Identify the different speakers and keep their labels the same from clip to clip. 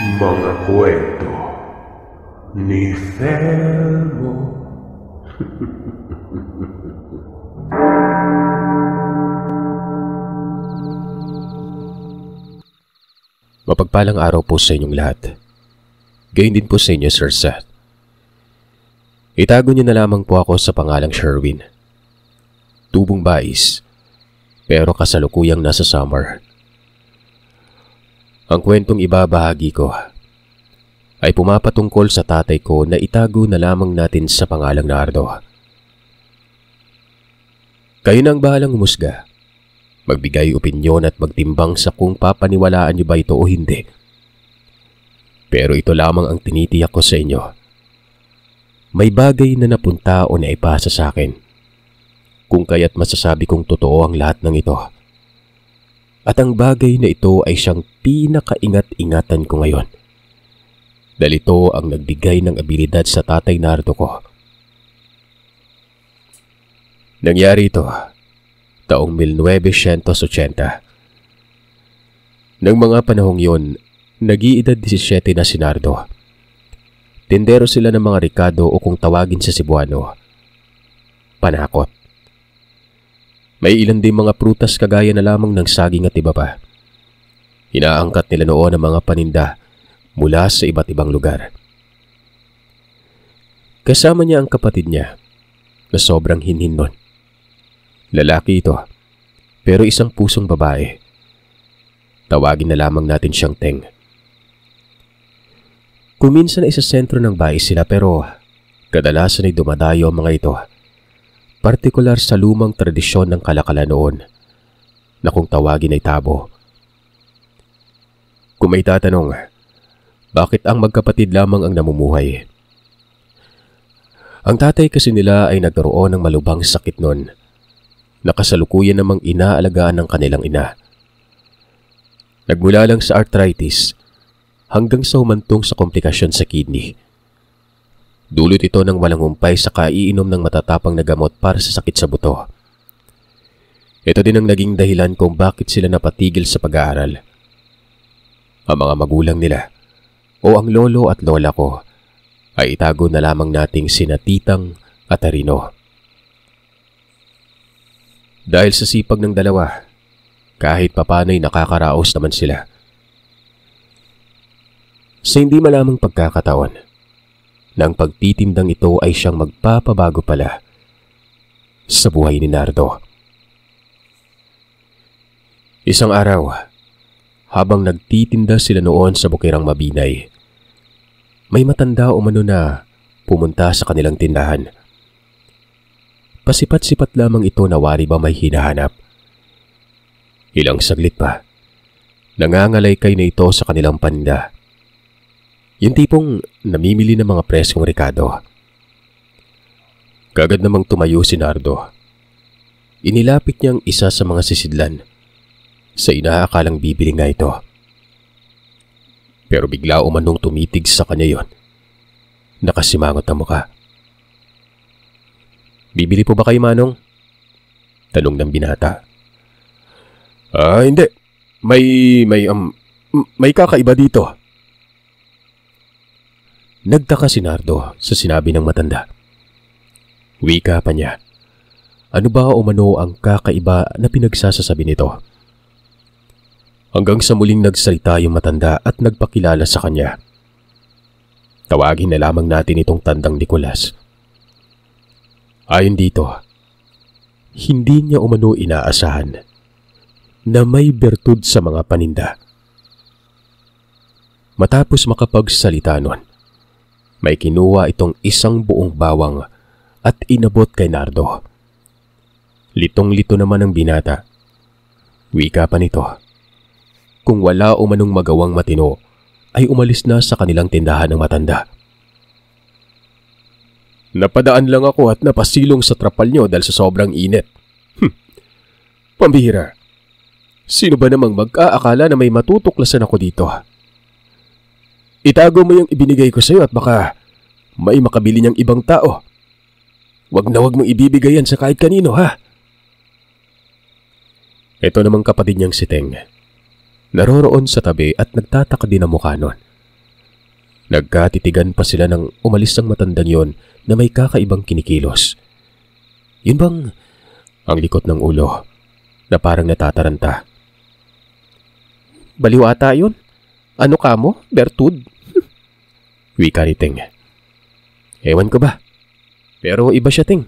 Speaker 1: Mga kwento ni Felmo.
Speaker 2: Mapagpalang araw po sa inyong lahat. Gayun din po sa inyo, Sir Seth. Itago niyo na lamang po ako sa pangalang Sherwin. Tubong bais, pero kasalukuyang nasa summer. Ang kwentong ibabahagi ko ay pumapatungkol sa tatay ko na itago na lamang natin sa pangalang Nardo. Kayo na ang bahalang umusga. Magbigay opinyon at magtimbang sa kung papaniwalaan niyo ba ito o hindi. Pero ito lamang ang tinitiyak ko sa inyo. May bagay na napunta o naipasa sa akin. Kung kaya't masasabi kong totoo ang lahat ng ito. At ang bagay na ito ay siyang pinakaingat-ingatan ko ngayon. Dahil ito ang nagbigay ng abilidad sa tatay Nardo ko. Nangyari ito taong 1980. Nang mga panahong yon, nag-iedad 17 na si Nardo. Tindero sila ng mga Ricardo o kung tawagin sa Cebuano, panakot. May ilan din mga prutas kagaya na lamang ng saging at iba pa. Inaangkat nila noon ang mga paninda mula sa iba't ibang lugar. Kasama niya ang kapatid niya na sobrang hinhin nun. Lalaki ito, pero isang pusong babae. Tawagin na lamang natin siyang Teng. Kuminsan ay sa sentro ng bahay sila pero kadalasan ay dumadayo ang mga ito. Partikular sa lumang tradisyon ng kalakala noon na kung tawagin ay tabo. Kung may tatanong, bakit ang magkapatid lamang ang namumuhay? Ang tatay kasi nila ay nagkaroon ng malubhang sakit noon nakasalukuyan namang inaalagaan ng kanilang ina. Nagmula lang sa arthritis hanggang sa humantong sa komplikasyon sa kidney. Dulot ito ng walang humpay sa kaiinom ng matatapang na gamot para sa sakit sa buto. Ito din ang naging dahilan kung bakit sila napatigil sa pag-aaral. Ang mga magulang nila o ang lolo at lola ko ay itago na lamang nating sinatitang at arino. Dahil sa sipag ng dalawa, kahit papanay nakakaraos naman sila. Sa hindi malamang pagkakataon, nang pagtitindang ito ay siyang magpapabago pala sa buhay ni Nardo. Isang araw, habang nagtitinda sila noon sa bukirang mabinay, may matanda umano na pumunta sa kanilang tindahan. Pasipat-sipat lamang ito na wari ba may hinahanap. Ilang saglit pa, nangangalay kay na ito sa kanilang panda. Yung tipong namimili ng mga preskong rekado. Kagad namang tumayo si Nardo. Inilapit niyang isa sa mga sisidlan sa inaakalang bibili nga ito. Pero bigla umanong tumitig sa kanya yon. Nakasimangot ang muka. Bibili po ba kayo, Manong? Tanong ng binata. Ah, hindi. May, may, um, may kakaiba dito. Nagtaka si Nardo sa sinabi ng matanda. Wika pa niya. Ano ba umano ang kakaiba na pinagsasasabi nito? Hanggang sa muling nagsalita yung matanda at nagpakilala sa kanya. Tawagin na lamang natin itong tandang Nicolas. Ayon dito, hindi niya umano inaasahan na may bertud sa mga paninda. Matapos makapagsalita nun, may kinuha itong isang buong bawang at inabot kay Nardo. Litong-lito naman ang binata. Wika pa nito. Kung wala umanong magawang matino, ay umalis na sa kanilang tindahan ng matanda. Napadaan lang ako at napasilong sa trapal nyo dahil sa sobrang init. Hm. Pambihira. Sino ba namang mag-aakala na may matutuklasan ako dito? Itago mo yung ibinigay ko sa iyo at baka may makabili niyang ibang tao. Wag na wag mong ibibigay yan sa kahit kanino ha. Ito namang kapatid niyang si Teng. Naroroon sa tabi at nagtataka din ang mukha nun. Nagkatitigan pa sila nang umalis ang matandang yon na may kakaibang kinikilos. Yun bang ang likot ng ulo na parang natataranta?
Speaker 3: Baliw ata yun. Ano ka mo? Bertud?
Speaker 2: Wika ni Ting. Ewan ko ba? Pero iba siya, Ting.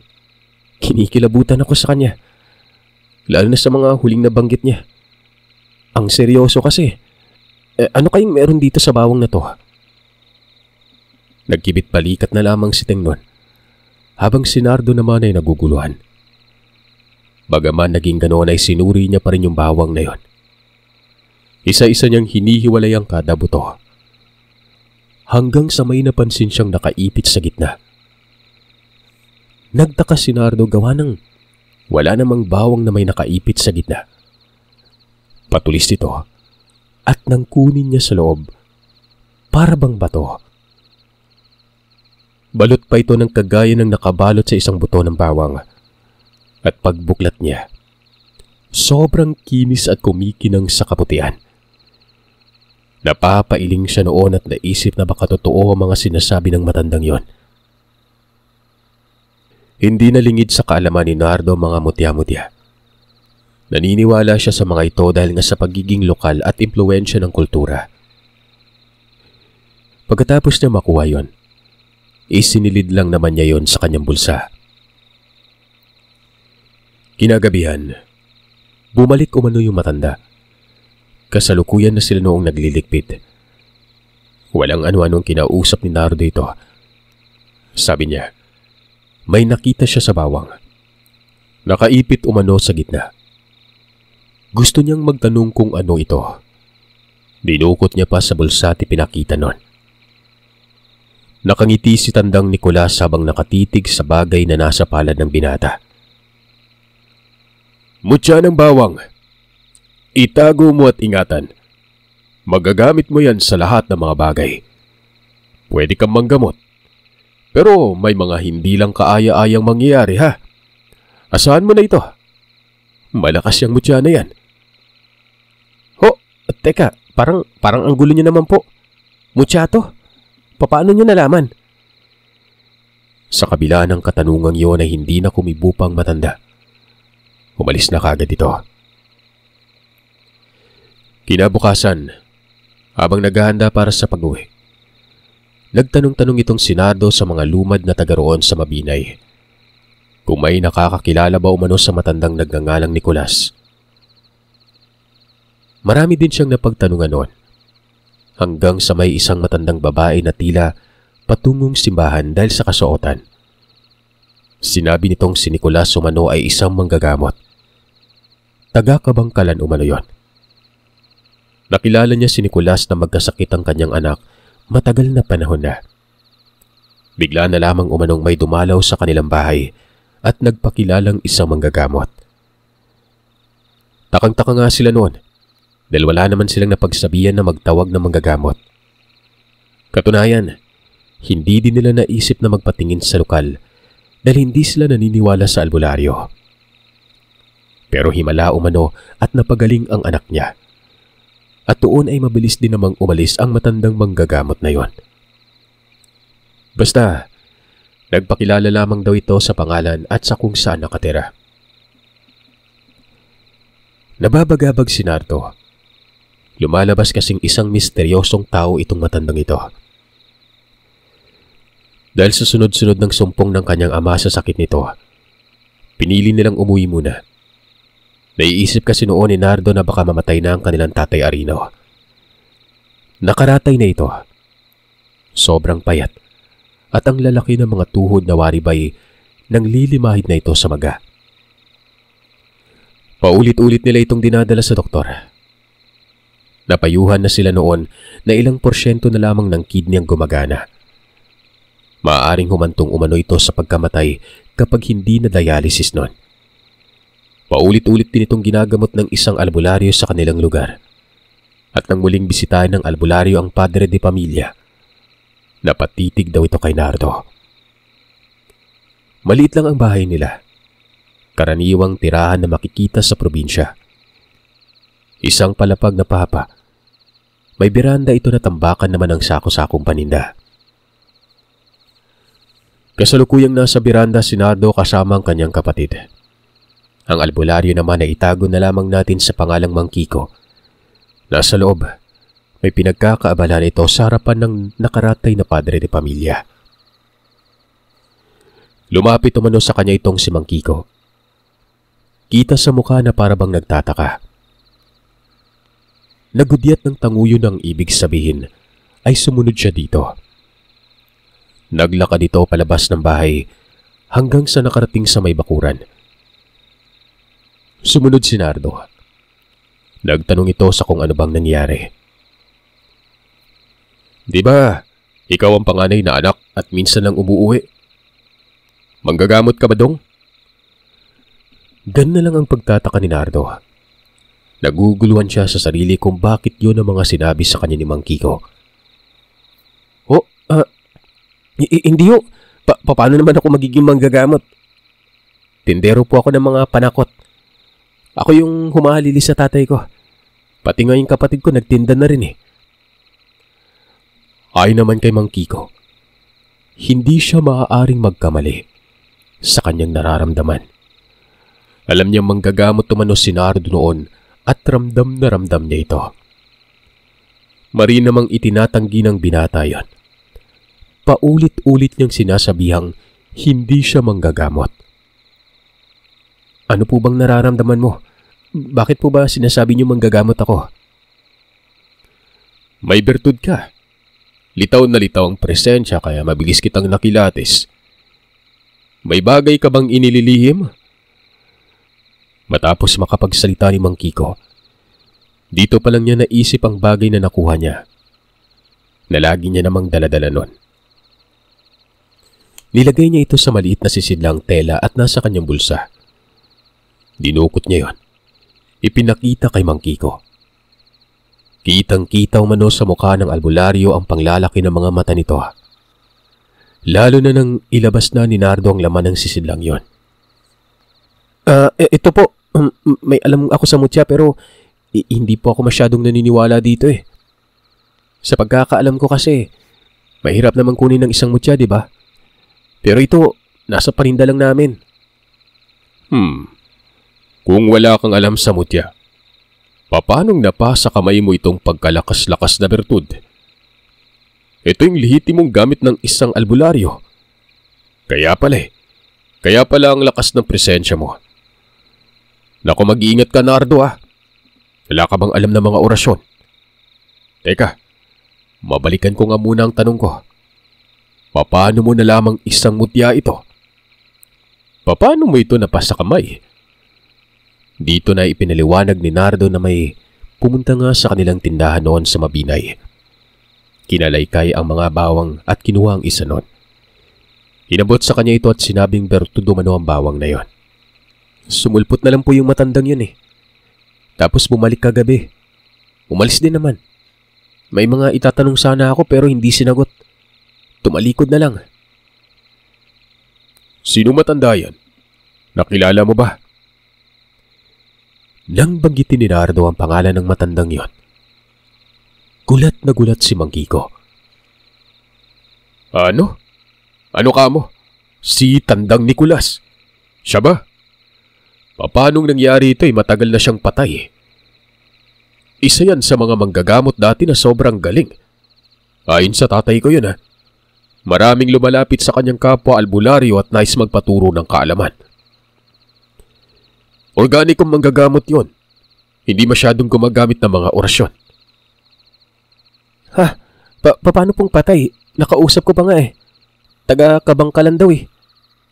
Speaker 2: Kinikilabutan ako sa kanya. Lalo na sa mga huling nabanggit niya. Ang seryoso kasi. Eh, ano kayong meron dito sa bawang na to? Nagkibit balikat na lamang si Ting nun. Habang si Nardo naman ay naguguluhan. Bagaman naging ganoon ay sinuri niya pa rin yung bawang na yon. Isa-isa niyang hinihiwalay ang kada buto. Hanggang sa may napansin siyang nakaipit sa gitna. Nagtaka si Nardo gawa ng wala namang bawang na may nakaipit sa gitna. Patulis ito at nang kunin niya sa loob para bang bato. Balot pa ito ng kagaya ng nakabalot sa isang buto ng bawang. At pagbuklat niya, sobrang kinis at kumikinang sa kaputian. Napapailing siya noon at naisip na baka totoo ang mga sinasabi ng matandang yon. Hindi nalingid sa kaalaman ni Nardo mga mutya-mutya. Naniniwala siya sa mga ito dahil nga sa pagiging lokal at impluensya ng kultura. Pagkatapos niya makuha yon, isinilid lang naman niya yon sa kanyang bulsa. Kinagabihan, bumalik umano yung matanda. Kasalukuyan na sila noong nagliligpit. Walang ano-anong kinausap ni Nardo ito. Sabi niya, may nakita siya sa bawang. Nakaipit umano sa gitna. Gusto niyang magtanong kung ano ito. Dinukot niya pa sa bulsa at pinakita nun. Nakangiti si tandang Nicolas habang nakatitig sa bagay na nasa palad ng binata. Mutya ng bawang. Itago mo at ingatan. Magagamit mo yan sa lahat ng mga bagay. Pwede kang manggamot pero may mga hindi lang kaaya-ayang mangyayari ha. Asahan mo na ito. Malakas yung mutya na yan. Ho, teka, parang, parang ang gulo niyo naman po. Mutya to? Paano niyo nalaman? Sa kabila ng katanungang iyon ay hindi na kumibupang matanda. Umalis na kagad ito. Kinabukasan, habang naghahanda para sa pag-uwi, Nagtanong-tanong itong Senado sa mga lumad na taga roon sa Mabinay. Kung may nakakakilala ba umano sa matandang nagngangalang Nicolas. Marami din siyang napagtanungan noon. Hanggang sa may isang matandang babae na tila patungong simbahan dahil sa kasuotan. Sinabi nitong si Nicolas umano ay isang manggagamot. Taga-kabangkalan umano yon. Nakilala niya si Nicolas na magkasakit ang kanyang anak matagal na panahon na. Bigla na lamang umanong may dumalaw sa kanilang bahay at nagpakilalang isang manggagamot. Takang-taka nga sila noon dahil wala naman silang napagsabihan na magtawag ng manggagamot. Katunayan, hindi din nila naisip na magpatingin sa lokal dahil hindi sila naniniwala sa albularyo. Pero himala umano at napagaling ang anak niya at doon ay mabilis din namang umalis ang matandang manggagamot na yon. Basta, nagpakilala lamang daw ito sa pangalan at sa kung saan nakatira. Nababagabag si Nardo. Lumalabas kasing isang misteryosong tao itong matandang ito. Dahil sa sunod-sunod ng sumpong ng kanyang ama sa sakit nito, pinili nilang umuwi muna. Naiisip kasi noon ni Nardo na baka mamatay na ang kanilang tatay Arino. Nakaratay na ito. Sobrang payat. At ang lalaki ng mga tuhod na waribay nang lilimahid na ito sa maga. Paulit-ulit nila itong dinadala sa doktor. Napayuhan na sila noon na ilang porsyento na lamang ng kidney ang gumagana. Maaaring humantong umano ito sa pagkamatay kapag hindi na dialysis noon. Paulit-ulit din itong ginagamot ng isang albularyo sa kanilang lugar. At nang muling bisitahin ng albularyo ang padre de pamilya, napatitig daw ito kay Nardo. Maliit lang ang bahay nila. Karaniwang tirahan na makikita sa probinsya. Isang palapag na papa. May beranda ito na tambakan naman ang sako-sakong paninda. Kasalukuyang nasa beranda si Nardo kasama ang kanyang kapatid. Ang albularyo naman ay itago na lamang natin sa pangalang Mang Kiko. Nasa loob, may pinagkakaabala ito sa harapan ng nakaratay na padre de pamilya. Lumapit umano sa kanya itong si Mang Kiko. Kita sa mukha na parabang nagtataka. Nagudyat ng tanguyo ng ibig sabihin ay sumunod siya dito. Naglakad ito palabas ng bahay hanggang sa nakarating sa may bakuran. Sumunod si Nardo. Nagtanong ito sa kung ano bang nangyari. Di ba, ikaw ang panganay na anak at minsan lang umuuwi? Manggagamot ka ba dong? Gan na lang ang pagtataka ni Nardo. Naguguluhan siya sa sarili kung bakit yun ang mga sinabi sa kanya ni Mang Kiko.
Speaker 3: Oh, I- hindi ho. Pa- paano naman ako magiging manggagamot? Tindero po ako ng mga panakot. Ako yung humahalili sa tatay ko. Pati nga yung kapatid ko nagtinda na rin eh.
Speaker 2: Ay naman kay Mang Kiko, hindi siya maaaring magkamali sa kanyang nararamdaman. Alam niyang manggagamot umano si Nardo noon at ramdam na ramdam niya ito. Mari namang itinatanggi ng binata yon. Paulit-ulit niyang sinasabihang hindi siya manggagamot.
Speaker 3: Ano po bang nararamdaman mo? Bakit po ba sinasabi niyo manggagamot ako?
Speaker 2: May bertud ka. Litaw na litaw ang presensya kaya mabilis kitang nakilatis. May bagay ka bang inililihim? Matapos makapagsalita ni Mang Kiko, dito pa lang niya naisip ang bagay na nakuha niya. Na lagi niya namang daladala nun. Nilagay niya ito sa maliit na sisidlang tela at nasa kanyang bulsa. Dinukot niya yon. Ipinakita kay Mang Kiko. Kitang-kita umano sa mukha ng albularyo ang panglalaki ng mga mata nito. Lalo na nang ilabas na ni Nardo ang laman ng sisidlang yon.
Speaker 3: Ah, eh, ito po. Um, may alam ako sa mutya pero hindi po ako masyadong naniniwala dito eh. Sa pagkakaalam ko kasi, mahirap naman kunin ng isang mutya, di ba? Pero ito, nasa paninda lang namin.
Speaker 2: Hmm. Kung wala kang alam sa mutya, papanong napasa kamay mo itong pagkalakas-lakas na bertud? Ito yung lihiti mong gamit ng isang albularyo. Kaya pala eh. Kaya pala ang lakas ng presensya mo. Naku mag-iingat ka Nardo ah. Wala ka bang alam ng mga orasyon? Teka, mabalikan ko nga muna ang tanong ko. Paano mo na lamang isang mutya ito? Paano mo ito napasa kamay? Dito na ipinaliwanag ni Nardo na may pumunta nga sa kanilang tindahan noon sa Mabinay. Kinalaykay ang mga bawang at kinuha ang isa noon. Inabot sa kanya ito at sinabing bertudo mano ang bawang na yon.
Speaker 3: Sumulpot na lang po yung matandang yun eh. Tapos bumalik kagabi. Umalis din naman. May mga itatanong sana ako pero hindi sinagot. Tumalikod na lang.
Speaker 2: Sino matanda yan? Nakilala mo ba? Nang banggitin ni Nardo ang pangalan ng matandang yon, gulat na gulat si Mangkiko. Ano? Ano ka mo? Si Tandang Nikulas. Siya ba? Paanong nangyari ito ay matagal na siyang patay. Isa yan sa mga manggagamot dati na sobrang galing. Ayon sa tatay ko yun ha. Maraming lumalapit sa kanyang kapwa albularyo at nais magpaturo ng kaalaman. Organikong manggagamot yon. Hindi masyadong gumagamit ng mga orasyon.
Speaker 3: Ha? Pa paano pong patay? Nakausap ko pa nga eh. Taga Kabangkalan daw eh.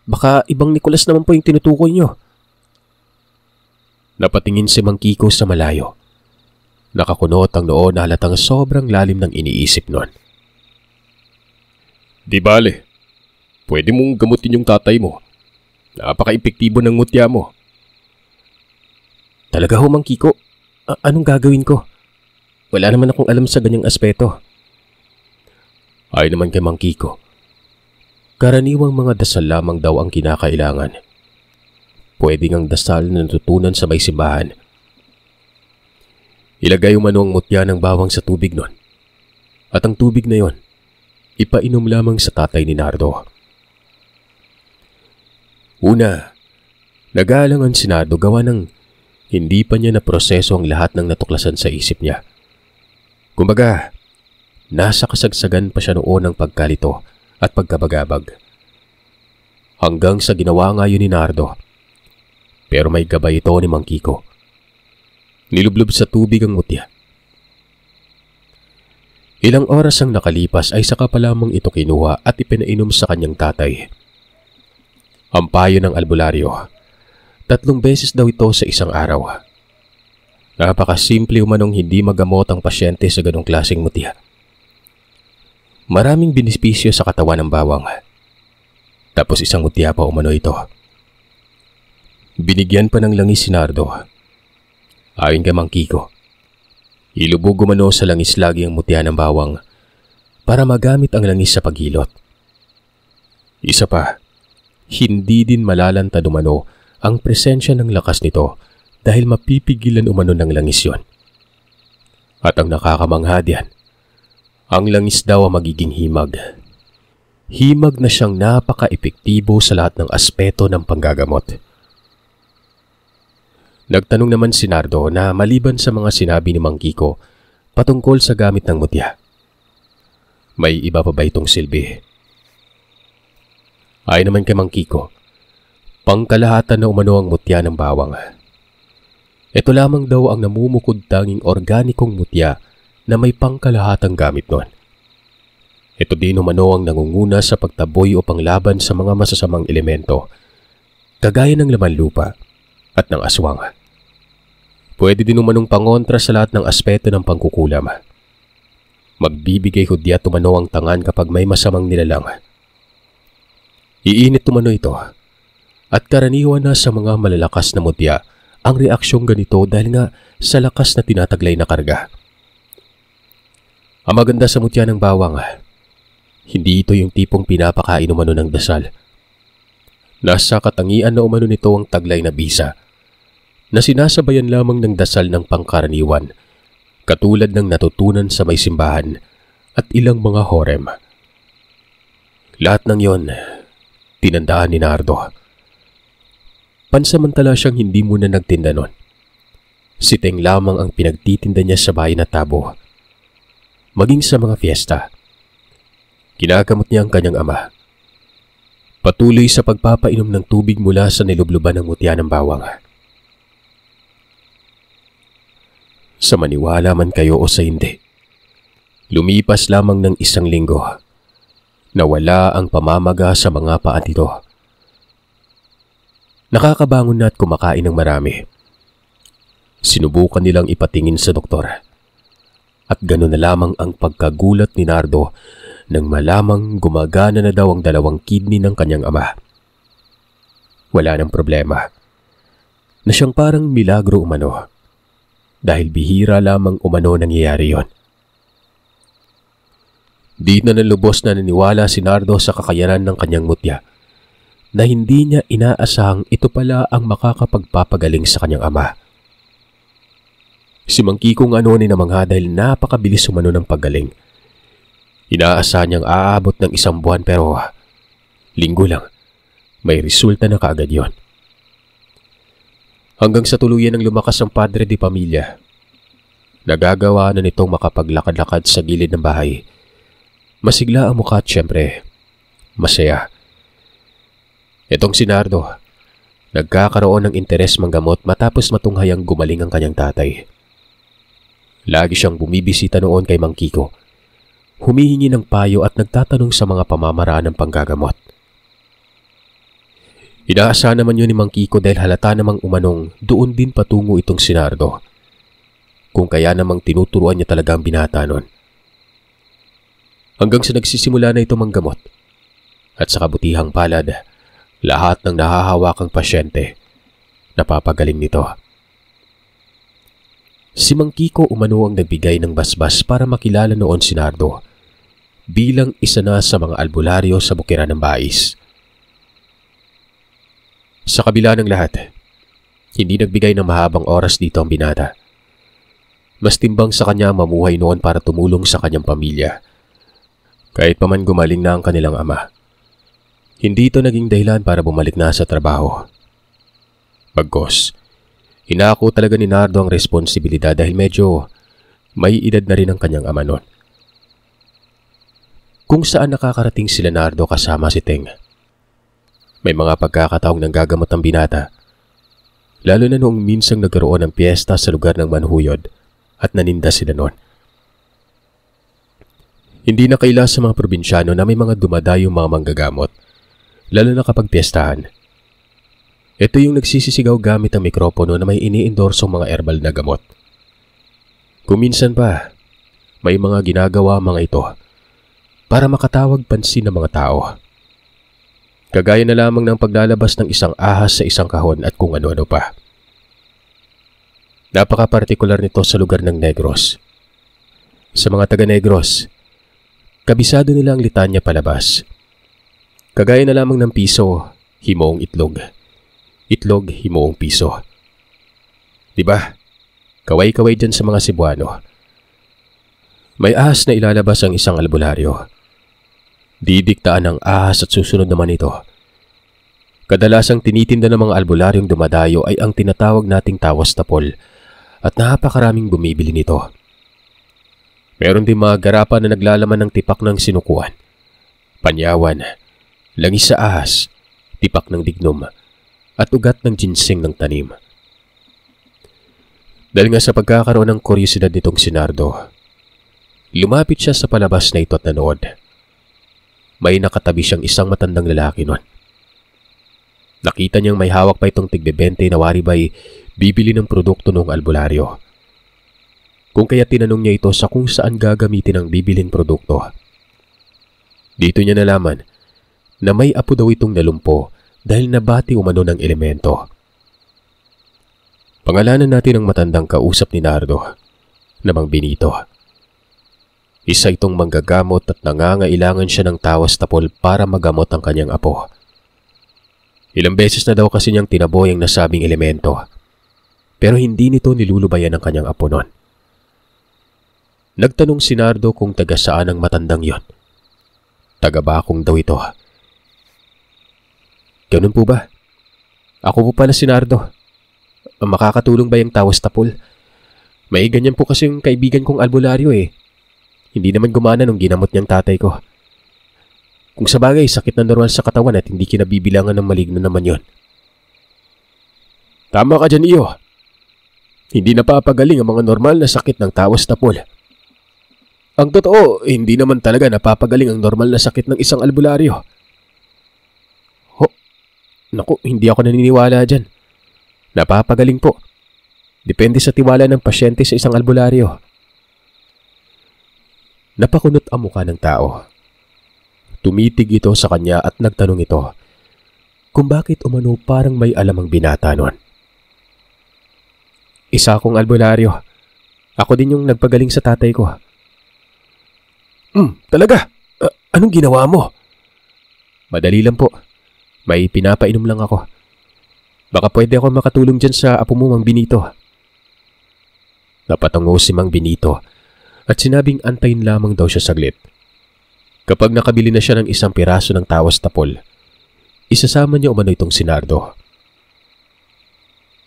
Speaker 3: Baka ibang Nicolas naman po yung tinutukoy nyo.
Speaker 2: Napatingin si Mang Kiko sa malayo. Nakakunot ang noo na halatang sobrang lalim ng iniisip nun. Di bale, pwede mong gamutin yung tatay mo. Napaka-epektibo ng mutya mo.
Speaker 3: Talaga ho, Mang Kiko? A- anong gagawin ko? Wala naman akong alam sa ganyang aspeto.
Speaker 2: Ay naman kay Mang Kiko. Karaniwang mga dasal lamang daw ang kinakailangan. Pwede ngang dasal na natutunan sa may simbahan. Ilagay umano ang mutya ng bawang sa tubig nun. At ang tubig na yon, ipainom lamang sa tatay ni Nardo. Una, nagalangan si Nardo gawa ng hindi pa niya na proseso ang lahat ng natuklasan sa isip niya. Kumbaga, nasa kasagsagan pa siya noon ng pagkalito at pagkabagabag. Hanggang sa ginawa nga yun ni Nardo. Pero may gabay ito ni Mang Kiko. Nilublob sa tubig ang mutya. Ilang oras ang nakalipas ay saka pa lamang ito kinuha at ipinainom sa kanyang tatay. Ang payo ng albularyo Tatlong beses daw ito sa isang araw. Napakasimple umanong hindi magamot ang pasyente sa ganong klaseng mutya. Maraming binispisyo sa katawan ng bawang. Tapos isang mutya pa umano ito. Binigyan pa ng langis si Nardo. Ayon kay Mang Kiko, ilubog umano sa langis lagi ang mutya ng bawang para magamit ang langis sa paghilot. Isa pa, hindi din malalanta umano ang presensya ng lakas nito dahil mapipigilan umano ng langis yon. At ang nakakamangha diyan, ang langis daw ang magiging himag. Himag na siyang napaka-epektibo sa lahat ng aspeto ng panggagamot. Nagtanong naman si Nardo na maliban sa mga sinabi ni Mang Kiko patungkol sa gamit ng mutya. May iba pa ba itong silbi? Ay naman kay Mang Kiko, Pangkalahatan na umano ang mutya ng bawang. Ito lamang daw ang namumukod tanging organikong mutya na may pangkalahatang gamit noon. Ito din umano ang nangunguna sa pagtaboy o panglaban sa mga masasamang elemento, kagaya ng laman lupa at ng aswang. Pwede din umanong pangontra sa lahat ng aspeto ng pangkukulam. Magbibigay hudyat umano ang tangan kapag may masamang nilalang. Iinit umano ito at karaniwan na sa mga malalakas na mutya ang reaksyong ganito dahil nga sa lakas na tinataglay na karga. Ang maganda sa mutya ng bawang, hindi ito yung tipong pinapakain umano ng dasal. Nasa katangian na umano nito ang taglay na bisa na sinasabayan lamang ng dasal ng pangkaraniwan katulad ng natutunan sa may simbahan at ilang mga horem. Lahat ng yon, tinandaan ni Nardo. Pansamantala siyang hindi muna nagtinda nun. Si Teng lamang ang pinagtitinda niya sa bayan na tabo. Maging sa mga fiesta. Kinakamot niya ang kanyang ama. Patuloy sa pagpapainom ng tubig mula sa nilubluban ng mutya ng bawang. Sa maniwala man kayo o sa hindi, lumipas lamang ng isang linggo. Nawala ang pamamaga sa mga paa nito Nakakabangon na at kumakain ng marami. Sinubukan nilang ipatingin sa doktor. At gano'n na lamang ang pagkagulat ni Nardo nang malamang gumagana na daw ang dalawang kidney ng kanyang ama. Wala ng problema. Na siyang parang milagro umano. Dahil bihira lamang umano nangyayari yon. Di na nalubos na naniwala si Nardo sa kakayanan ng kanyang mutya na hindi niya inaasahang ito pala ang makakapagpapagaling sa kanyang ama. Si Mangki kung ano ni namangha dahil napakabilis umano ng paggaling. Inaasahan niyang aabot ng isang buwan pero linggo lang, may resulta na kaagad yon. Hanggang sa tuluyan ng lumakas ang padre di pamilya, nagagawa na nitong makapaglakad-lakad sa gilid ng bahay. Masigla ang mukha at syempre, masaya. Itong si Nardo, nagkakaroon ng interes manggamot matapos matunghayang gumaling ang kanyang tatay. Lagi siyang bumibisita noon kay Mang Kiko. Humihingi ng payo at nagtatanong sa mga pamamaraan ng panggagamot. Inaasa naman yun ni Mang Kiko dahil halata namang umanong doon din patungo itong si Nardo. Kung kaya namang tinuturuan niya talaga ang binata noon. Hanggang sa nagsisimula na ito manggamot. At sa kabutihang palad, lahat ng nahahawakang pasyente napapagaling nito. Si Mang Kiko umano ang nagbigay ng basbas para makilala noon si Nardo bilang isa na sa mga albularyo sa bukiran ng bais. Sa kabila ng lahat, hindi nagbigay ng mahabang oras dito ang binata. Mas timbang sa kanya mamuhay noon para tumulong sa kanyang pamilya. Kahit pa man gumaling na ang kanilang ama. Hindi ito naging dahilan para bumalik na sa trabaho. Bagkos, inako talaga ni Nardo ang responsibilidad dahil medyo may edad na rin ang kanyang ama noon. Kung saan nakakarating sila Nardo kasama si Teng. May mga pagkakataong nanggagamot ang binata. Lalo na noong minsang nagkaroon ng piyesta sa lugar ng Manhuyod at naninda sila noon. Hindi na kaila sa mga probinsyano na may mga dumadayong mga manggagamot, lalo na kapag piyestahan. Ito yung nagsisisigaw gamit ang mikropono na may ini-endorso mga herbal na gamot. Kuminsan pa, may mga ginagawa mga ito para makatawag pansin ng mga tao. Kagaya na lamang ng paglalabas ng isang ahas sa isang kahon at kung ano-ano pa. Napaka-partikular nito sa lugar ng Negros. Sa mga taga-Negros, kabisado nila ang litanya palabas. Kagaya na lamang ng piso, himoong itlog. Itlog, himoong piso. Diba? Kaway-kaway dyan sa mga Cebuano. May ahas na ilalabas ang isang albularyo. Didiktaan ng ahas at susunod naman ito. Kadalasang tinitinda ng mga albularyong dumadayo ay ang tinatawag nating tawas tapol at napakaraming bumibili nito. Meron din mga garapan na naglalaman ng tipak ng sinukuan, panyawan, langis sa ahas, tipak ng dignom, at ugat ng ginseng ng tanim. Dahil nga sa pagkakaroon ng kuryosidad nitong sinardo, lumapit siya sa palabas na ito at nanood. May nakatabi siyang isang matandang lalaki nun. Nakita niyang may hawak pa itong tigbebente na wari ba'y bibili ng produkto ng albularyo. Kung kaya tinanong niya ito sa kung saan gagamitin ang bibilin produkto. Dito niya nalaman na may apo daw itong nalumpo dahil nabati umano ng elemento. Pangalanan natin ang matandang kausap ni Nardo, namang Benito. Isa itong manggagamot at nangangailangan siya ng tawas tapol para magamot ang kanyang apo. Ilang beses na daw kasi niyang tinaboy ang nasabing elemento. Pero hindi nito nilulubayan ang kanyang apo noon. Nagtanong si Nardo kung taga saan ang matandang yon. Taga bakong daw ito. Ganun po ba? Ako po pala si Nardo. Makakatulong ba yung tawas tapol? May ganyan po kasi yung kaibigan kong albularyo eh. Hindi naman gumana nung ginamot niyang tatay ko. Kung sa bagay, sakit na normal sa katawan at hindi kinabibilangan ng maligno naman yon. Tama ka dyan, iyo. Hindi napapagaling ang mga normal na sakit ng tawas tapol. Ang totoo, hindi naman talaga napapagaling ang normal na sakit ng isang albularyo. Naku, hindi ako naniniwala dyan. Napapagaling po. Depende sa tiwala ng pasyente sa isang albularyo. Napakunot ang mukha ng tao. Tumitig ito sa kanya at nagtanong ito kung bakit umano parang may alam ang binata noon. Isa akong albularyo. Ako din yung nagpagaling sa tatay ko. Hmm, talaga? Uh, anong ginawa mo? Madali lang po. May pinapainom lang ako. Baka pwede ako makatulong dyan sa apo mo, Mang Benito. Napatungo si Mang Benito at sinabing antayin lamang daw siya saglit. Kapag nakabili na siya ng isang piraso ng tawas tapol, isasama niya umano itong sinardo.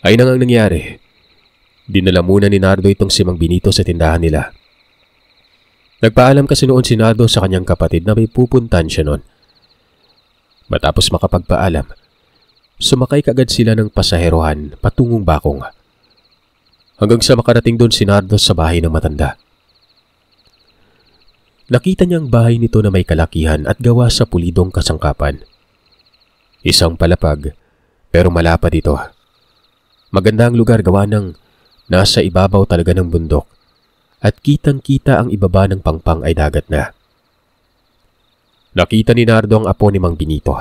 Speaker 2: Ay nang ang nangyari, dinala muna ni Nardo itong si Mang Benito sa tindahan nila. Nagpaalam kasi noon si Nardo sa kanyang kapatid na may pupuntan siya noon. Matapos makapagpaalam, sumakay kagad sila ng pasaherohan patungong bakong. Hanggang sa makarating doon si Nardo sa bahay ng matanda. Nakita niya ang bahay nito na may kalakihan at gawa sa pulidong kasangkapan. Isang palapag, pero malapad ito. Maganda ang lugar gawa ng nasa ibabaw talaga ng bundok at kitang-kita ang ibaba ng pangpang ay dagat na. Nakita ni Nardo ang apo ni Mang Benito.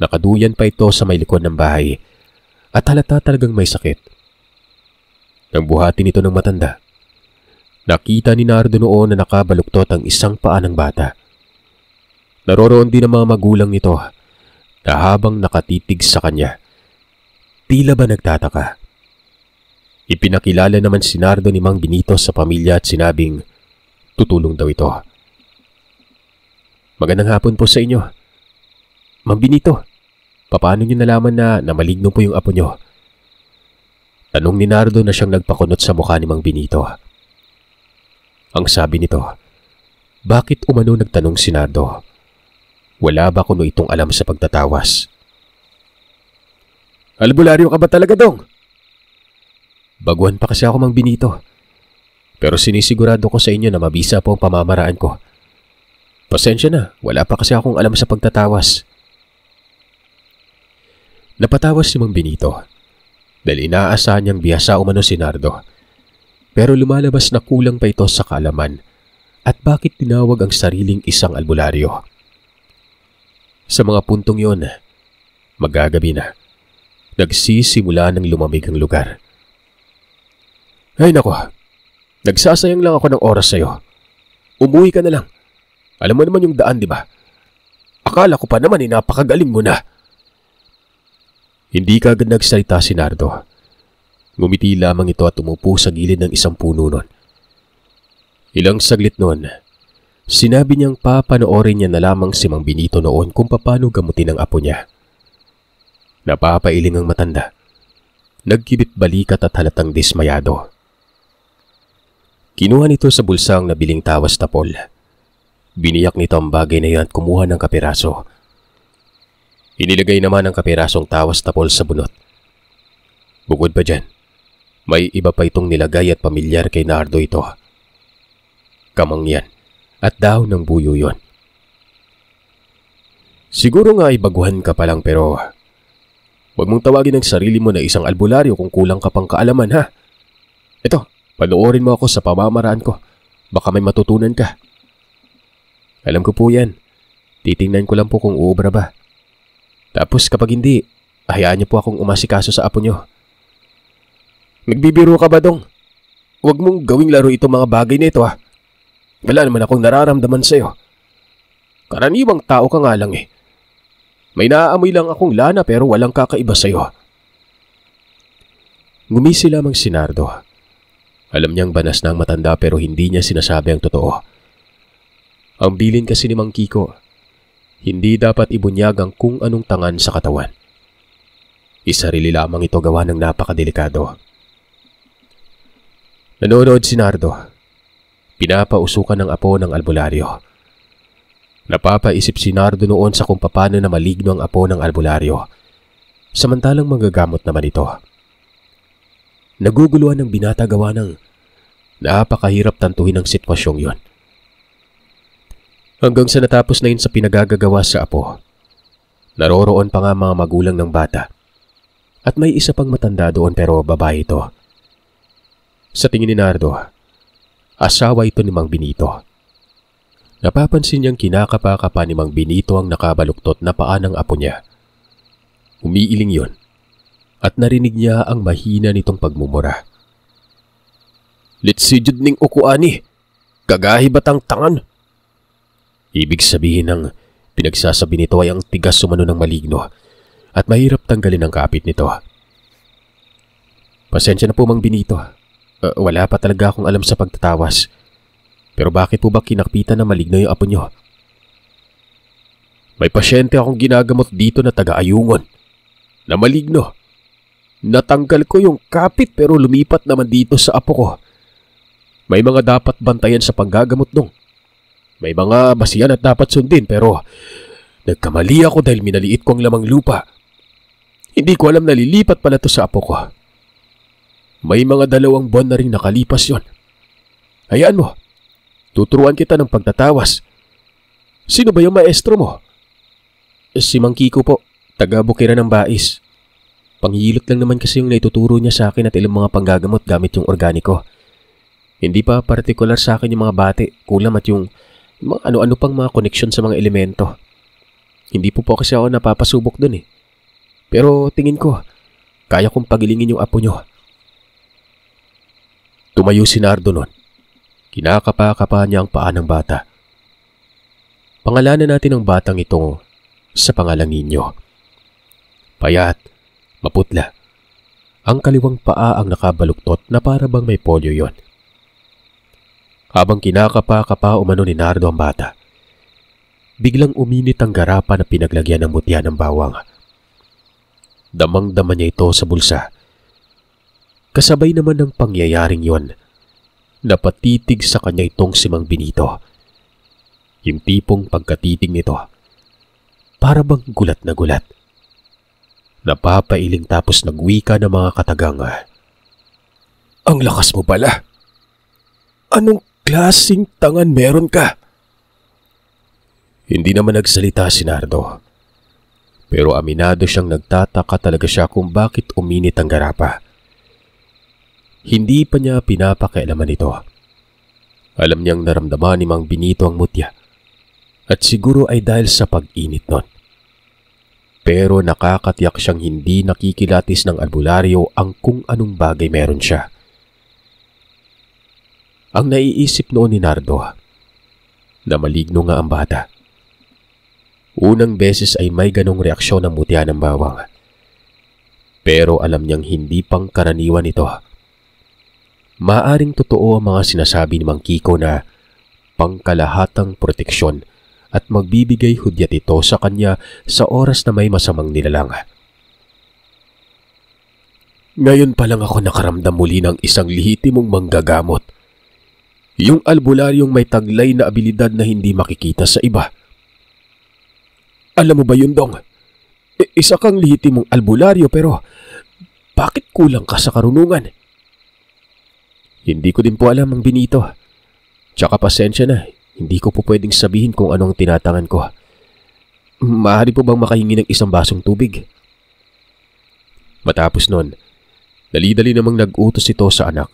Speaker 2: Nakaduyan pa ito sa may likod ng bahay at halata talagang may sakit. Nang buhati nito ng matanda, Nakita ni Nardo noon na nakabaluktot ang isang paa ng bata. Naroroon din ang mga magulang nito na habang nakatitig sa kanya. Tila ba nagtataka? Ipinakilala naman si Nardo ni Mang Benito sa pamilya at sinabing tutulong daw ito. Magandang hapon po sa inyo. Mang Benito, paano niyo nalaman na namaligno po yung apo niyo? Tanong ni Nardo na siyang nagpakunot sa mukha ni Mang Benito. Ang sabi nito, bakit umano nagtanong si Nardo? Wala ba kuno itong alam sa pagtatawas?
Speaker 3: Albularyo ka ba talaga, Dong?
Speaker 2: Baguhan pa kasi ako mang binito. Pero sinisigurado ko sa inyo na mabisa po ang pamamaraan ko. Pasensya na, wala pa kasi akong alam sa pagtatawas. Napatawas si Mang Benito dahil inaasahan niyang biyasa umano si Nardo. Pero lumalabas na kulang pa ito sa kalaman at bakit tinawag ang sariling isang albularyo. Sa mga puntong yon, magagabi na. Nagsisimula ng lumamig ang lugar. Ay nako, nagsasayang lang ako ng oras sa'yo. Umuwi ka na lang. Alam mo naman yung daan, di ba? Akala ko pa naman eh, napakagaling mo na. Hindi ka agad nagsalita si Nardo. Ngumiti lamang ito at umupo sa gilid ng isang puno nun. Ilang saglit noon, sinabi niyang papanoorin niya na lamang si Mang Benito noon kung paano gamutin ang apo niya. Napapailing ang matanda. Nagkibit balikat at halatang dismayado. Kinuha nito sa bulsa ang nabiling tawas tapol. Biniyak nito ang bagay na iyan at kumuha ng kapiraso. Inilagay naman ang kapirasong tawas tapol sa bunot. Bukod pa dyan, may iba pa itong nilagay at pamilyar kay Nardo ito. Kamang yan at daw ng buyo yon. Siguro nga ay baguhan ka pa lang pero Huwag mong tawagin ang sarili mo na isang albularyo kung kulang ka pang kaalaman ha. Ito, Panoorin mo ako sa pamamaraan ko. Baka may matutunan ka. Alam ko po yan. Titingnan ko lang po kung uubra ba. Tapos kapag hindi, hayaan niyo po akong umasikaso sa apo niyo. Nagbibiro ka ba dong? Huwag mong gawing laro itong mga bagay na ito ha. Wala naman akong nararamdaman sa'yo. Karaniwang tao ka nga lang eh. May naaamoy lang akong lana pero walang kakaiba sa'yo. Ngumisi lamang si Nardo alam niyang banas na ang matanda pero hindi niya sinasabi ang totoo. Ang bilin kasi ni Mang Kiko, hindi dapat ibunyag ang kung anong tangan sa katawan. Isarili lamang ito gawa ng napakadelikado. Nanonood si Nardo. Pinapausukan ng apo ng albularyo. Napapaisip si Nardo noon sa kung paano na maligno ang apo ng albularyo. Samantalang magagamot naman ito. Naguguluhan ng binata gawa ng Napakahirap tantuhin ang sitwasyong yon. Hanggang sa natapos na yun sa pinagagagawa sa apo, naroroon pa nga mga magulang ng bata. At may isa pang matanda doon pero babae ito. Sa tingin ni Nardo, asawa ito ni Mang Benito. Napapansin niyang kinakapakapa ni Mang Benito ang nakabaluktot na paa ng apo niya. Umiiling yon at narinig niya ang mahina nitong pagmumura. Litsidjud ning ukuani. Gagahi batang tangan. Ibig sabihin ng pinagsasabi nito ay ang tigas sumano ng maligno at mahirap tanggalin ang kapit nito. Pasensya na po Mang Benito. Uh, wala pa talaga akong alam sa pagtatawas. Pero bakit po ba kinakpitan na maligno yung apo nyo? May pasyente akong ginagamot dito na taga-ayungon. Na maligno. Natanggal ko yung kapit pero lumipat naman dito sa apo ko. May mga dapat bantayan sa panggagamot dong. May mga basiyan at dapat sundin pero nagkamali ako dahil minaliit ko ang lamang lupa. Hindi ko alam na lilipat pala to sa apo ko. May mga dalawang buwan na rin nakalipas yon. Hayaan mo, tuturuan kita ng pagtatawas. Sino ba yung maestro mo? Si Mang Kiko po, taga Bukira ng Bais. Panghilot lang naman kasi yung naituturo niya sa akin at ilang mga panggagamot gamit yung organiko. Hindi pa partikular sa akin yung mga bati, kulam at yung mga ano-ano pang mga koneksyon sa mga elemento. Hindi po po kasi ako napapasubok dun eh. Pero tingin ko, kaya kong pagilingin yung apo nyo. Tumayo si Nardo nun. Kinakapa-kapa niya ang paa ng bata. Pangalanan natin ang batang ito sa pangalang ninyo. Payat, maputla, Ang kaliwang paa ang nakabaluktot na para bang may polio yon. Habang kinakapa-kapa umano ni Nardo ang bata, biglang uminit ang garapa na pinaglagyan ng mutya ng bawang. Damang-dama niya ito sa bulsa. Kasabay naman ng pangyayaring yon, napatitig sa kanya itong si Mang Benito. Yung tipong pagkatitig nito, para bang gulat na gulat. Napapailing tapos nagwika ng mga katagang.
Speaker 3: Ang lakas mo pala. Anong klasing tangan meron ka?
Speaker 2: Hindi naman nagsalita si Nardo. Pero aminado siyang nagtataka talaga siya kung bakit uminit ang garapa. Hindi pa niya pinapakialaman ito. Alam niyang naramdaman ni Mang Benito ang mutya. At siguro ay dahil sa pag-init nun. Pero nakakatiyak siyang hindi nakikilatis ng albularyo ang kung anong bagay meron siya. Ang naiisip noon ni Nardo na maligno nga ang bata. Unang beses ay may ganong reaksyon ng mutya ng bawang. Pero alam niyang hindi pang karaniwan ito. Maaring totoo ang mga sinasabi ni Mang Kiko na pangkalahatang proteksyon at magbibigay hudyat ito sa kanya sa oras na may masamang nilalang. Ngayon pa lang ako nakaramdam muli ng isang lihitimong manggagamot. Yung albularyong may taglay na abilidad na hindi makikita sa iba.
Speaker 3: Alam mo ba yun, Dong? I- isa kang lihitimong albularyo pero bakit kulang ka sa karunungan?
Speaker 2: Hindi ko din po alam ang Benito. Tsaka pasensya na, hindi ko po pwedeng sabihin kung anong tinatangan ko. Maaari po bang makahingi ng isang basong tubig? Matapos nun, dali-dali namang nag-utos ito sa anak.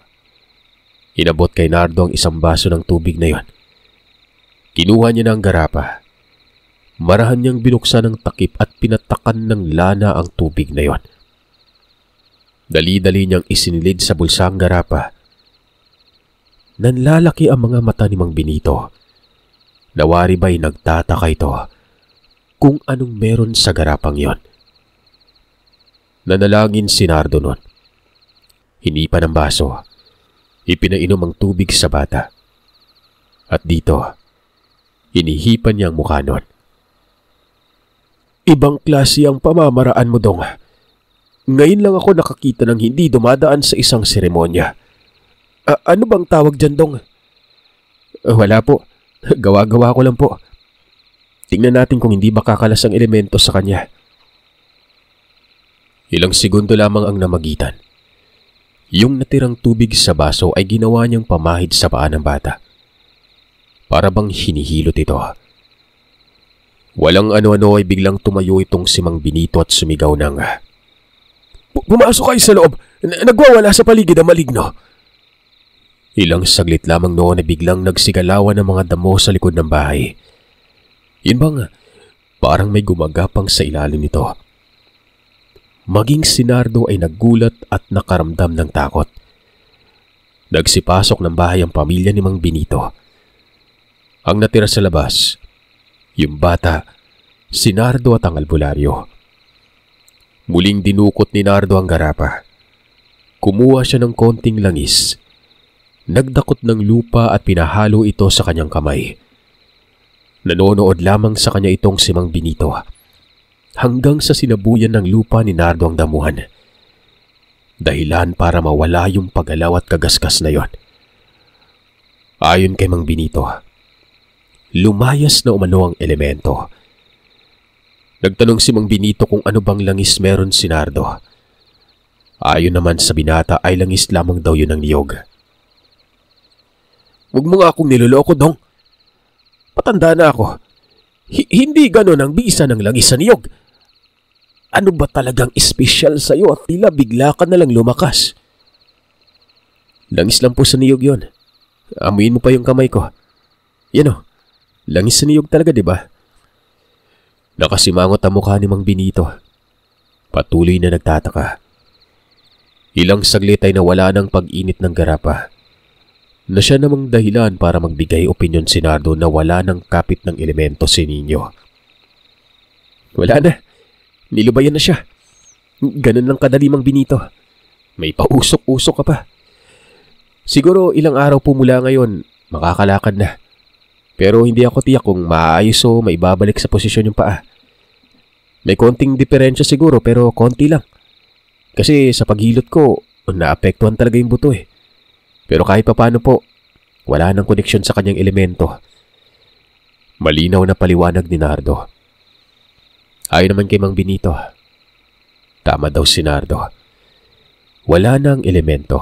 Speaker 2: Inabot kay Nardo ang isang baso ng tubig na yon. Kinuha niya na garapa. Marahan niyang binuksan ng takip at pinatakan ng lana ang tubig na yon. Dali-dali niyang isinilid sa bulsa ang garapa. Nanlalaki ang mga mata ni Mang Benito. Nawari ba'y nagtataka ito kung anong meron sa garapang yon. Nanalangin si Nardo nun. Hinipa ng baso. Ipinainom ang tubig sa bata. At dito, inihipan niya ang mukha nun.
Speaker 3: Ibang klase ang pamamaraan mo, Dong. Ngayon lang ako nakakita ng hindi dumadaan sa isang seremonya. A- ano bang tawag dyan, Dong?
Speaker 2: Wala po. Gawa-gawa ko lang po. Tingnan natin kung hindi makakalas ang elemento sa kanya. Ilang segundo lamang ang namagitan. Yung natirang tubig sa baso ay ginawa niyang pamahid sa paa ng bata. Para bang hinihilot ito. Walang ano-ano ay biglang tumayo itong si Mang Benito at sumigaw ng
Speaker 3: Pumasok kayo sa loob. Nagwawala sa paligid ang maligno.
Speaker 2: Ilang saglit lamang noon ay biglang nagsigalawan ng mga damo sa likod ng bahay. Yun bang parang may gumagapang sa ilalim nito. Maging si Nardo ay naggulat at nakaramdam ng takot. Nagsipasok ng bahay ang pamilya ni Mang Benito. Ang natira sa labas, yung bata, si Nardo at ang albularyo. Muling dinukot ni Nardo ang garapa. Kumuha siya ng konting langis. Nagdakot ng lupa at pinahalo ito sa kanyang kamay. Nanonood lamang sa kanya itong si Mang Benito hanggang sa sinabuyan ng lupa ni Nardo ang damuhan. Dahilan para mawala yung pagalaw at kagaskas na yon. Ayon kay Mang Benito, lumayas na umano ang elemento. Nagtanong si Mang Benito kung ano bang langis meron si Nardo. Ayon naman sa binata ay langis lamang daw yun ng niyog.
Speaker 3: Huwag mo nga akong niloloko, Dong. Patanda na ako. Hi- hindi ganon ang bisa ng langis sa niyog. Ano ba talagang espesyal sa'yo at tila bigla ka na lang lumakas?
Speaker 2: Langis lang po sa niyog yon. Amuin mo pa yung kamay ko. Yan o, langis sa niyog talaga, di ba? Nakasimangot ang mukha ni Mang Benito. Patuloy na nagtataka. Ilang saglit ay nawala ng pag-init ng garapa na siya namang dahilan para magbigay opinyon si Nardo na wala ng kapit ng elemento si Nino.
Speaker 3: Wala na. Nilubayan na siya. Ganun lang kadali mang Benito. May pausok-usok ka pa. Siguro ilang araw po mula ngayon, makakalakad na. Pero hindi ako tiyak kung maayos o maibabalik sa posisyon yung paa. May konting diferensya siguro pero konti lang. Kasi sa paghilot ko, naapektuhan talaga yung buto eh. Pero kahit pa paano po, wala nang koneksyon sa kanyang elemento. Malinaw na paliwanag ni Nardo. Ayon naman kay Mang Benito. Tama daw si Nardo. Wala nang elemento.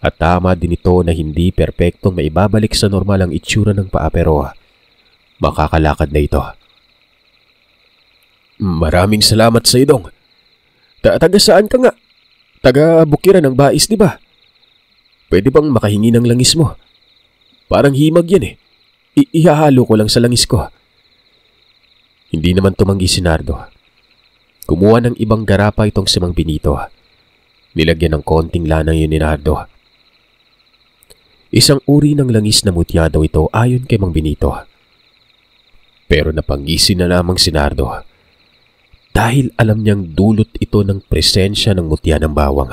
Speaker 3: At tama din ito na hindi perpektong maibabalik sa normal ang itsura ng paa pero makakalakad na ito. Maraming salamat sa idong. Ta taga saan ka nga? Taga bukiran ng bais, di ba? Pwede bang makahingi ng langis mo? Parang himag yan eh. I ihahalo ko lang sa langis ko. Hindi naman tumanggi si Nardo. Kumuha ng ibang garapa itong si Mang Benito. Nilagyan ng konting lanang yun ni Nardo. Isang uri ng langis na mutya daw ito ayon kay Mang Benito. Pero napangisi na lamang si Nardo dahil alam niyang dulot ito ng presensya ng mutya ng bawang.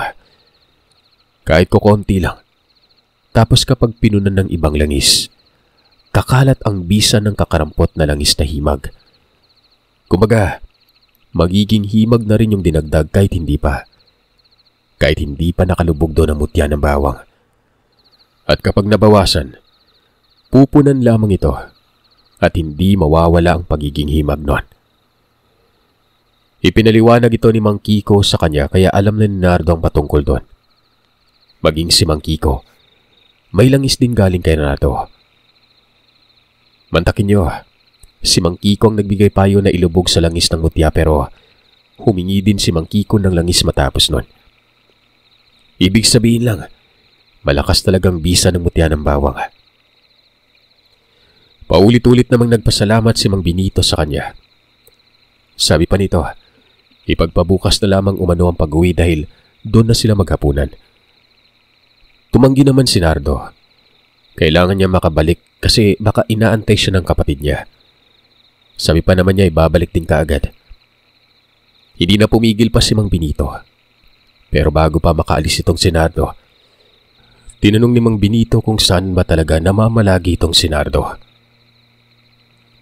Speaker 3: Kahit ko konti lang. Tapos kapag pinunan ng ibang langis, kakalat ang bisa ng kakarampot na langis na himag. Kumaga, magiging himag na rin yung dinagdag kahit hindi pa. Kahit hindi pa nakalubog doon ang mutya ng bawang. At kapag nabawasan, pupunan lamang ito at hindi mawawala ang pagiging himag nun. Ipinaliwanag ito ni Mang Kiko sa kanya kaya alam na ni Nardo ang patungkol doon. Maging si Mang Kiko, may langis din galing kay Nardo. Mantakin niyo, si Mang Kiko ang nagbigay payo na ilubog sa langis ng mutya pero humingi din si Mang Kiko ng langis matapos nun. Ibig sabihin lang, malakas talagang bisa ng mutya ng bawang. Paulit-ulit namang nagpasalamat si Mang Benito sa kanya. Sabi pa nito, Ipagpabukas na lamang umano ang pag-uwi dahil doon na sila maghapunan. Tumanggi naman si Nardo. Kailangan niya makabalik kasi baka inaantay siya ng kapatid niya. Sabi pa naman niya ibabalik din kaagad. Hindi na pumigil pa si Mang Benito. Pero bago pa makaalis itong Senado, tinanong ni Mang Benito kung saan ba talaga namamalagi itong Senado.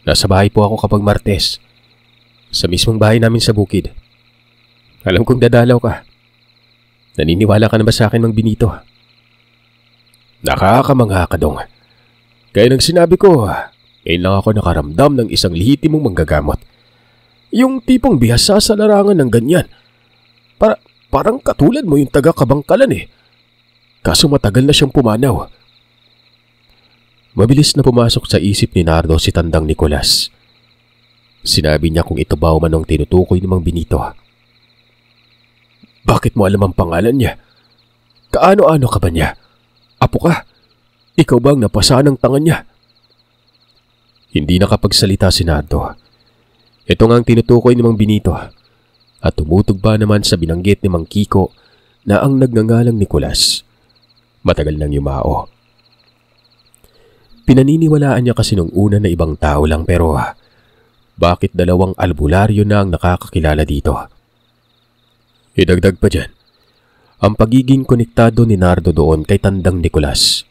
Speaker 3: Nasa bahay po ako kapag Martes. Sa mismong bahay namin sa bukid. Alam kong dadalaw ka. Naniniwala ka na ba sa akin, Mang Benito? Nakakamangha ka dong. Kaya nang sinabi ko, ngayon lang ako nakaramdam ng isang lehitimong manggagamot. Yung tipong bihasa sa larangan ng ganyan. Para, parang katulad mo yung taga-kabangkalan eh. Kaso matagal na siyang pumanaw. Mabilis na pumasok sa isip ni Nardo si Tandang Nicolas. Sinabi niya kung ito ba o manong tinutukoy ni Mang Benito. Bakit mo alam ang pangalan niya? Kaano-ano ka ba niya? Apo ka? Ikaw ba ang napasa ng tangan niya? Hindi nakapagsalita si Nardo. Ito nga ang tinutukoy ni Mang Benito at tumutog ba naman sa binanggit ni Mang Kiko na ang nagngangalang Nicolas. Matagal nang yumao. Pinaniniwalaan niya kasi nung una na ibang tao lang pero bakit dalawang albularyo na ang nakakakilala dito? Idagdag pa dyan, ang pagiging konektado ni Nardo doon kay Tandang Nicolas.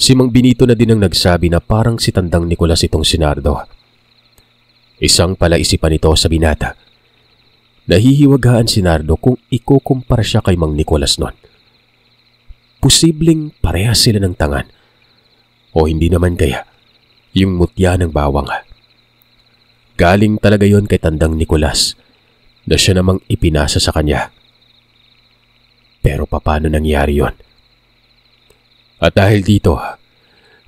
Speaker 3: Si Mang Benito na din ang nagsabi na parang si Tandang Nicolas itong si Nardo. Isang palaisipan ito sa binata. Nahihiwagaan si Nardo kung ikukumpara siya kay Mang Nicolas noon. Posibleng parehas sila ng tangan. O hindi naman kaya, yung mutya ng bawang. Galing talaga yon kay Tandang Nicolas na siya namang ipinasa sa kanya. Pero paano nangyari yon? At dahil dito,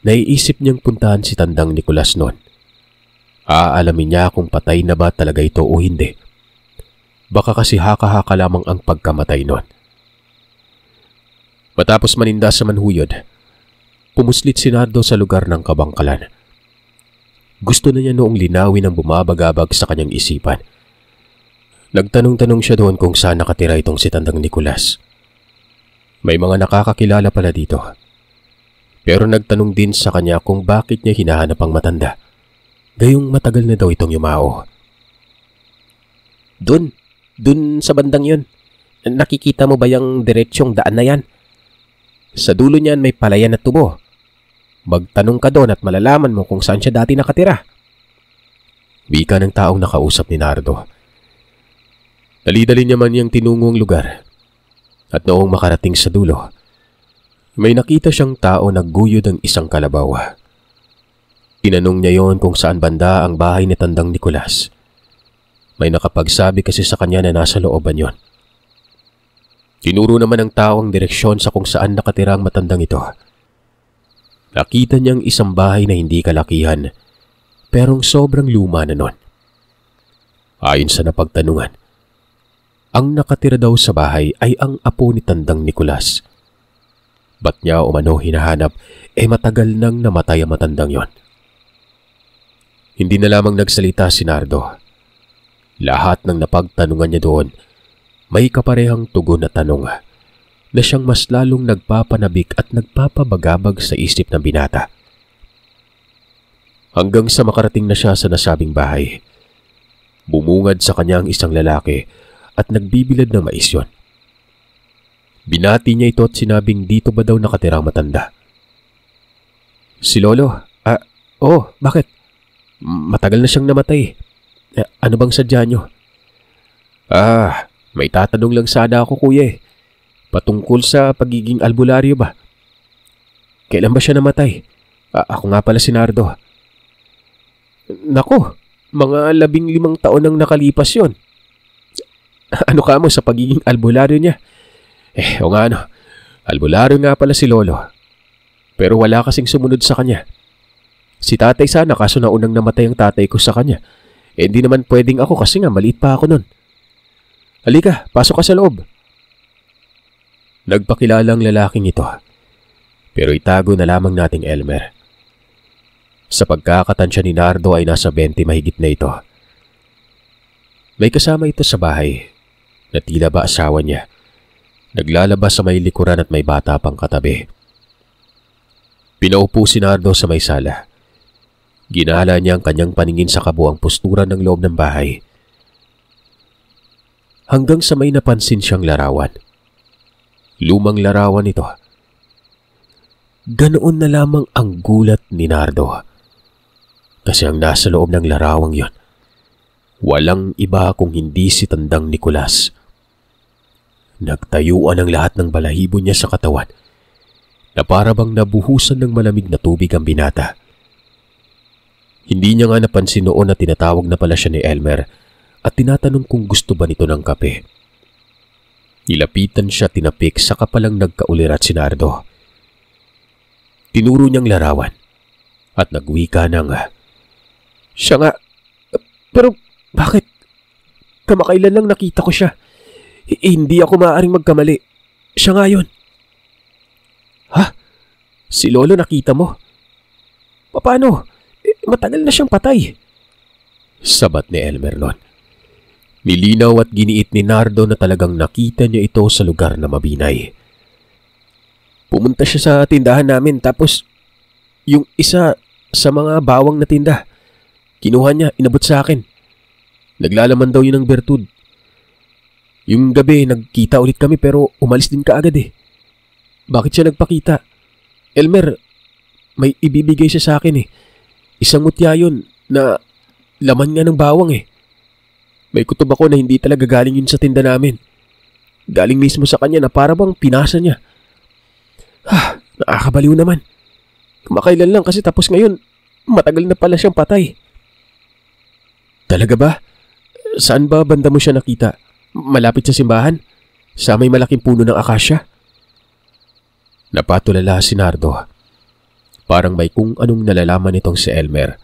Speaker 3: naiisip niyang puntahan si Tandang Nicolas noon. Aalamin niya kung patay na ba talaga ito o hindi. Baka kasi haka-haka lamang ang pagkamatay noon. Matapos maninda sa manhuyod, pumuslit si Nardo sa lugar ng kabangkalan. Gusto na niya noong linawin ang bumabagabag sa kanyang isipan Nagtanong-tanong siya doon kung saan nakatira itong si Tandang Nicolas. May mga nakakakilala pala dito. Pero nagtanong din sa kanya kung bakit niya hinahanap ang matanda. Gayong matagal na daw itong yumao. Doon, doon sa bandang yon. nakikita mo ba yung diretsyong daan na yan? Sa dulo niyan may palayan na tubo. Magtanong ka doon at malalaman mo kung saan siya dati nakatira.
Speaker 2: Wika ng taong nakausap ni Nardo. Dali-dali niya man yung tinungong lugar. At noong makarating sa dulo, may nakita siyang tao nagguyod ng isang kalabaw. Tinanong niya yon kung saan banda ang bahay ni Tandang Nicolas. May nakapagsabi kasi sa kanya na nasa looban yon. Tinuro naman ng tao ang direksyon sa kung saan nakatira ang matandang ito. Nakita niyang isang bahay na hindi kalakihan, perong sobrang luma na nun. Ayon sa napagtanungan, ang nakatira daw sa bahay ay ang apo ni Tandang Nicolas. Ba't niya umano hinahanap, eh matagal nang namatay ang matandang yon. Hindi na lamang nagsalita si Nardo. Lahat ng napagtanungan niya doon may kaparehang tugon na tanong na siyang mas lalong nagpapanabik at nagpapabagabag sa isip ng binata. Hanggang sa makarating na siya sa nasabing bahay. Bumungad sa kanya ang isang lalaki at nagbibilad ng mais yun. Binati niya ito at sinabing dito ba daw nakatira matanda.
Speaker 3: Si Lolo? Ah, oh, bakit? Matagal na siyang namatay. Eh, ano bang sadya niyo?
Speaker 2: Ah, may tatanong lang sana ako kuya eh. Patungkol sa pagiging albularyo ba?
Speaker 3: Kailan ba siya namatay? A- ako nga pala si Nardo. Nako, mga labing limang taon nang nakalipas yon. Ano ka mo sa pagiging albularyo niya?
Speaker 2: Eh, o nga ano, albularyo nga pala si Lolo. Pero wala kasing sumunod sa kanya. Si tatay sana kaso na unang namatay ang tatay ko sa kanya. Eh, hindi naman pwedeng ako kasi nga maliit pa ako nun. Halika, pasok ka sa loob. Nagpakilala ang lalaking ito. Pero itago na lamang nating Elmer. Sa pagkakatansya ni Nardo ay nasa 20 mahigit na ito. May kasama ito sa bahay na tila ba asawa niya. Naglalabas sa may likuran at may bata pang katabi. Pinaupo si Nardo sa may sala. Ginala niya ang kanyang paningin sa kabuang postura ng loob ng bahay hanggang sa may napansin siyang larawan. Lumang larawan ito. Ganoon na lamang ang gulat ni Nardo. Kasi ang nasa loob ng larawang yon, walang iba kung hindi si Tandang Nicolas. Nagtayuan ang lahat ng balahibo niya sa katawan na para bang nabuhusan ng malamig na tubig ang binata. Hindi niya nga napansin noon na tinatawag na pala siya ni Elmer at tinatanong kung gusto ba nito ng kape. Nilapitan siya tinapik sa kapalang nagkaulirat si Nardo. Tinuro niyang larawan at nagwika ng
Speaker 3: Siya nga, pero bakit? Kamakailan lang nakita ko siya. Hindi ako maaaring magkamali. Siya nga yun. Ha? Si Lolo nakita mo? Paano? Eh, matagal na siyang patay.
Speaker 2: Sabat ni Elmer noon. Nilinaw at giniit ni Nardo na talagang nakita niya ito sa lugar na mabinay.
Speaker 3: Pumunta siya sa tindahan namin tapos yung isa sa mga bawang na tinda, kinuha niya, inabot sa akin. Naglalaman daw yun ng bertud. Yung gabi, nagkita ulit kami pero umalis din kaagad eh. Bakit siya nagpakita? Elmer, may ibibigay siya sa akin eh. Isang mutya yun na laman nga ng bawang eh. May kutob ako na hindi talaga galing yun sa tinda namin. Galing mismo sa kanya na para bang pinasa niya. Ah, nakakabaliw naman. Kumakailan lang kasi tapos ngayon, matagal na pala siyang patay. Talaga ba? Saan ba banda mo siya nakita? Malapit sa simbahan? Sa may malaking puno ng akasya?
Speaker 2: Napatulala si Nardo. Parang may kung anong nalalaman itong si Elmer.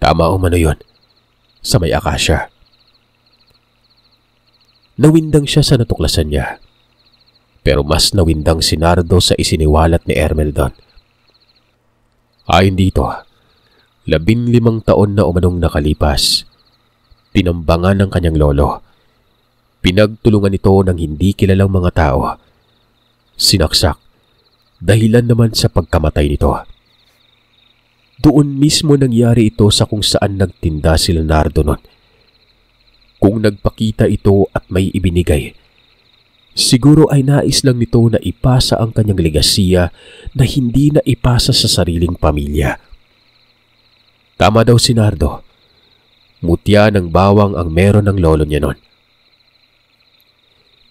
Speaker 2: Tama o mano yun sa may akasya. Nawindang siya sa natuklasan niya. Pero mas nawindang si Nardo sa isiniwalat ni Ermeldon. Ayon dito, labin limang taon na umanong nakalipas. Tinambangan ng kanyang lolo. Pinagtulungan ito ng hindi kilalang mga tao. Sinaksak, dahilan naman sa pagkamatay nito. Doon mismo nangyari ito sa kung saan nagtinda si Leonardo nun. Kung nagpakita ito at may ibinigay, Siguro ay nais lang nito na ipasa ang kanyang legasiya na hindi na ipasa sa sariling pamilya. Tama daw si Nardo. Mutya ng bawang ang meron ng lolo niya noon.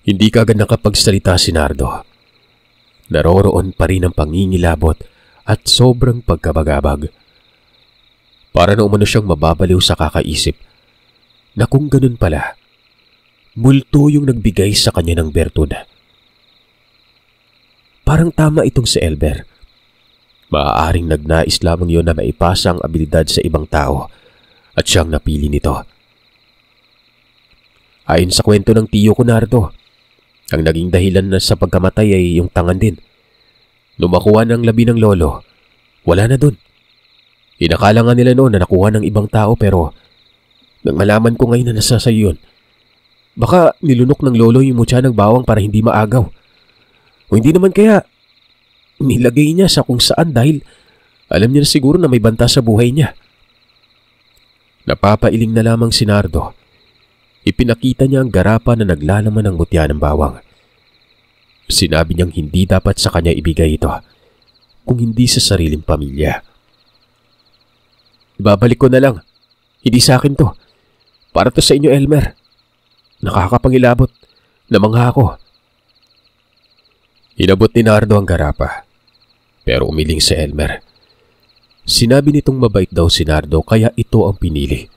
Speaker 2: Hindi kagad nakapagsalita si Nardo. Naroroon pa rin ang pangingilabot at sobrang pagkabagabag. Para na umano siyang mababaliw sa kakaisip na kung ganun pala, multo yung nagbigay sa kanya ng bertud. Parang tama itong si Elber. Maaaring nagnais lamang yon na maipasa ang abilidad sa ibang tao at siyang napili nito. Ayon sa kwento ng tiyo ko Nardo, ang naging dahilan na sa pagkamatay ay yung tangan din. Lumakuha ng labi ng lolo, wala na dun. Inakala nga nila noon na nakuha ng ibang tao pero nang malaman ko ngayon na nasa sayo yun, Baka nilunok ng lolo yung mutya ng bawang para hindi maagaw. O hindi naman kaya nilagay niya sa kung saan dahil alam niya na siguro na may banta sa buhay niya. Napapailing na lamang si Nardo. Ipinakita niya ang garapa na naglalaman ng mutya ng bawang. Sinabi niyang hindi dapat sa kanya ibigay ito kung hindi sa sariling pamilya. Ibabalik ko na lang. Hindi sa akin to. Para to sa inyo, Elmer. Nakakapangilabot. Namangha ako. Inabot ni Nardo ang garapa. Pero umiling si Elmer. Sinabi nitong mabait daw si Nardo kaya ito ang pinili.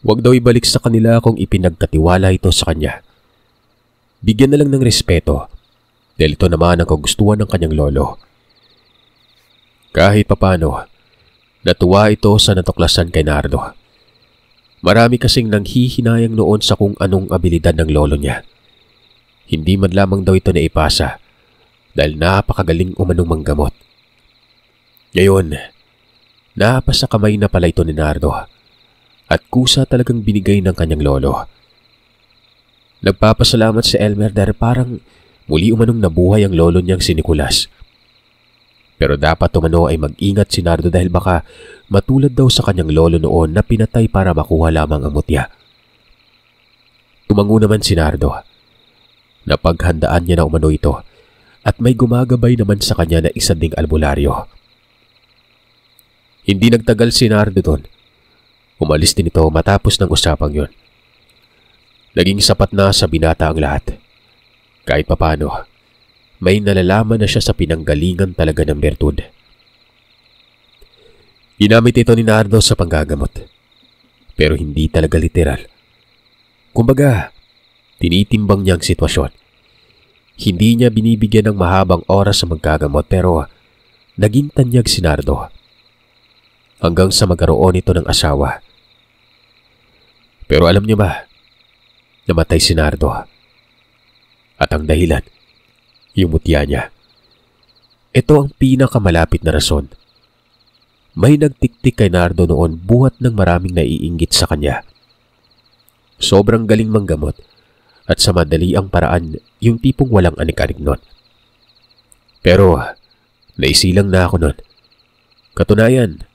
Speaker 2: Huwag daw ibalik sa kanila kung ipinagkatiwala ito sa kanya. Bigyan na lang ng respeto dahil ito naman ang kagustuhan ng kanyang lolo. Kahit papano, natuwa ito sa natuklasan kay Nardo. Marami kasing nanghihinayang noon sa kung anong abilidad ng lolo niya. Hindi man lamang daw ito naipasa dahil napakagaling umanong manggamot. Ngayon, napasa kamay na pala ito ni Nardo at kusa talagang binigay ng kanyang lolo. Nagpapasalamat si Elmer dahil parang muli umanong nabuhay ang lolo niyang si Nicolas. Pero dapat umano ay mag-ingat si Nardo dahil baka matulad daw sa kanyang lolo noon na pinatay para makuha lamang ang mutya. Tumango naman si Nardo. Napaghandaan niya na umano ito at may gumagabay naman sa kanya na isa ding albularyo. Hindi nagtagal si Nardo doon. Umalis din ito matapos ng usapang yon. Naging sapat na sa binata ang lahat. Kahit papano, may nalalaman na siya sa pinanggalingan talaga ng bertud. Ginamit ito ni Nardo sa panggagamot. Pero hindi talaga literal. Kumbaga, tinitimbang niya ang sitwasyon. Hindi niya binibigyan ng mahabang oras sa magkagamot pero naging tanyag si Nardo. Hanggang sa magkaroon ito ng asawa. Pero alam niyo ba, namatay si Nardo. At ang dahilan, yung mutya niya. Ito ang pinakamalapit na rason. May nagtiktik kay Nardo noon buhat ng maraming naiinggit sa kanya. Sobrang galing manggamot at sa madali ang paraan yung tipong walang anik-anik nun. Pero naisilang na ako nun. Katunayan,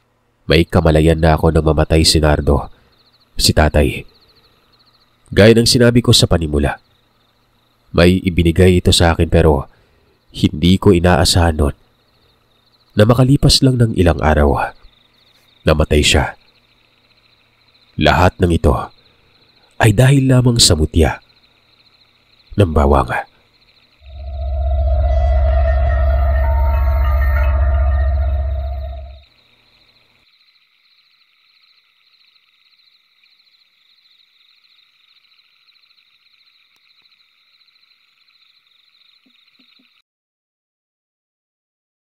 Speaker 2: may kamalayan na ako nang mamatay si Nardo, si tatay. Gaya ng sinabi ko sa panimula. May ibinigay ito sa akin pero hindi ko inaasahan nun na makalipas lang ng ilang araw, namatay siya. Lahat ng ito ay dahil lamang sa mutya ng bawanga.